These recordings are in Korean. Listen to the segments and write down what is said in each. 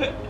Yeah.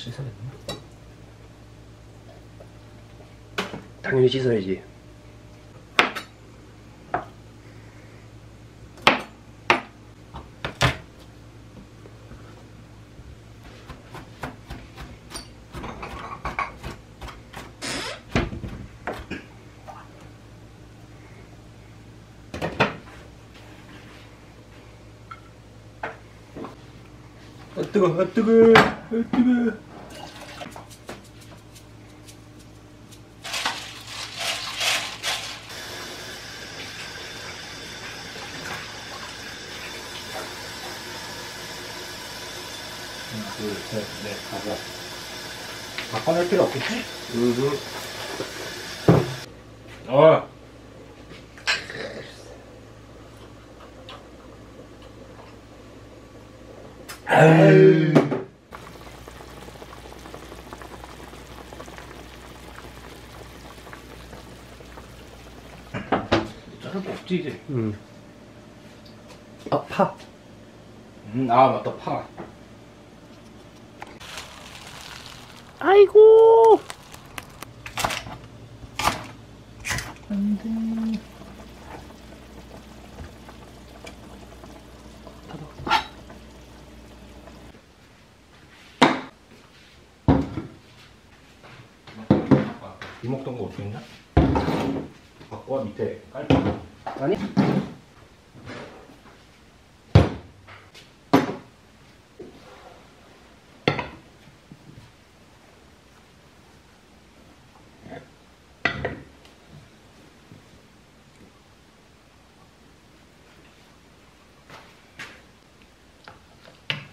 씻어야겠네. 당연히 씻어야지. 아 뜨거, 아 뜨거, 아 뜨거. 둘, 셋, 넷, 다섯. 다 꺼낼 필요 없겠지? 음. 어. 아유. 자를 거 없지 이제. 음. 아, 파. 음, 아 맞다 파. 아이고. 이 먹던 거 어떻게 했냐? 바꿔 밑에 깔끔. 아니?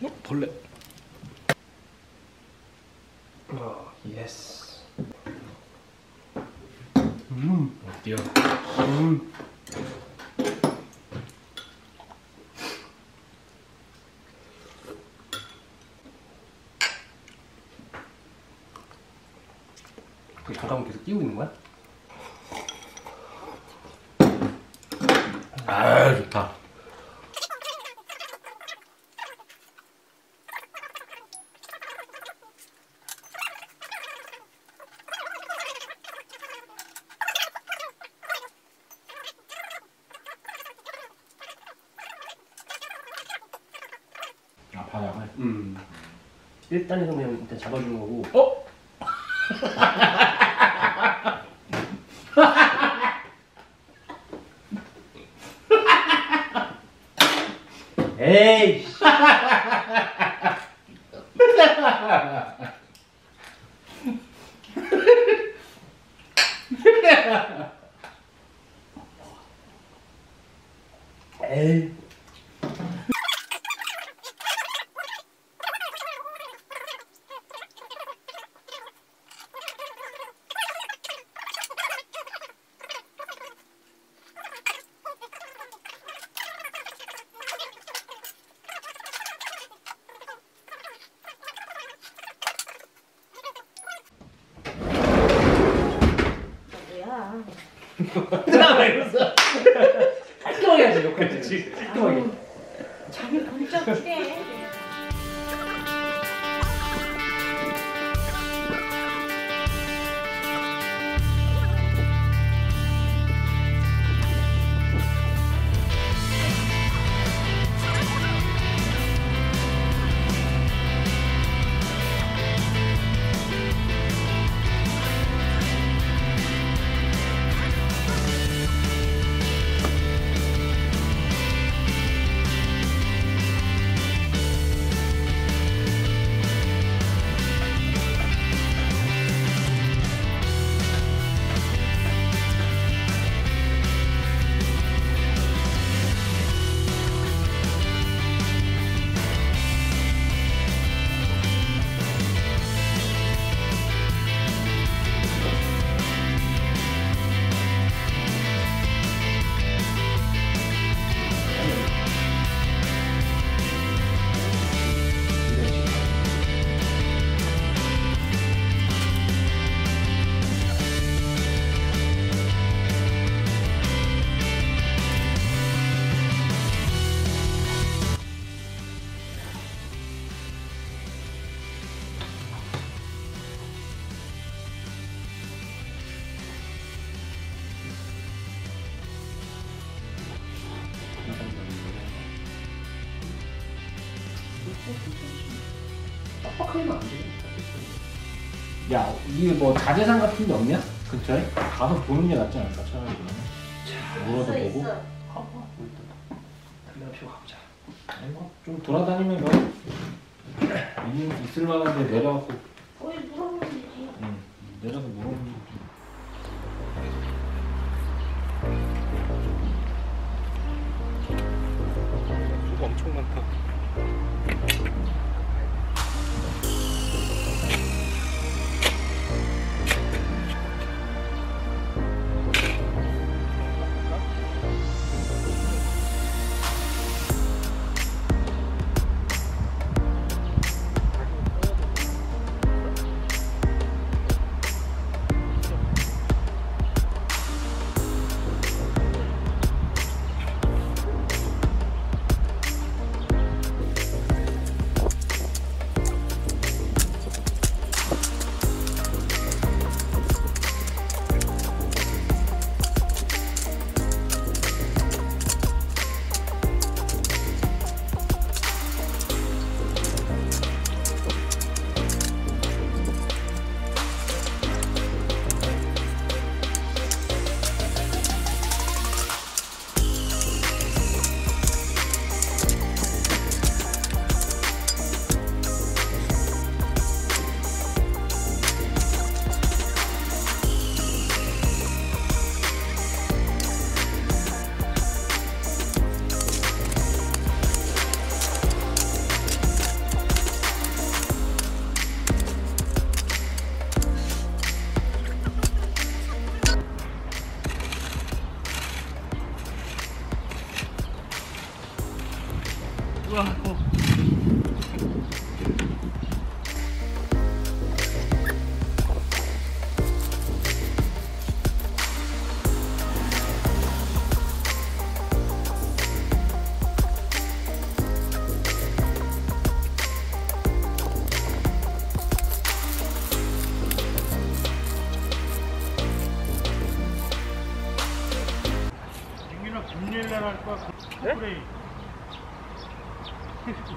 어, 벌레. 어, 예스. 음. 어때요? 음. 그 잠깐만 계속 끼고 있는 거야? 아 좋다. 반향을. 음. 1단에서 그냥 일단 잡아주는 거고. 어? 에이. 깔끔하게 하지, 욕하지. 깔끔 자기 글쩍 주게. 야, 이게 뭐 자재상 같은 데 없냐? 근처에? 가서 보는 게 낫지 않을까, 차라리 그러면. 물어도 있어 보고. 있어. 가봐. 일단 담배 피고 가보자. 아니, 뭐, 좀 돌아다니면 뭐, 있는, 있을 만한 데 내려갖고, 거기 물어보면 되지. 응, 내려서 물어보면 되지. 수가 엄청 많다. 민규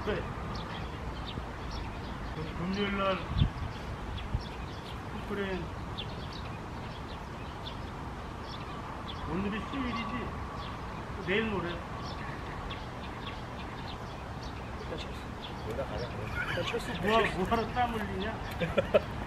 는 금요일 날 그래. 오늘이 수요일이지. 내일 모레. 내가 철수 뭐하, 뭐하러 땀 흘리냐?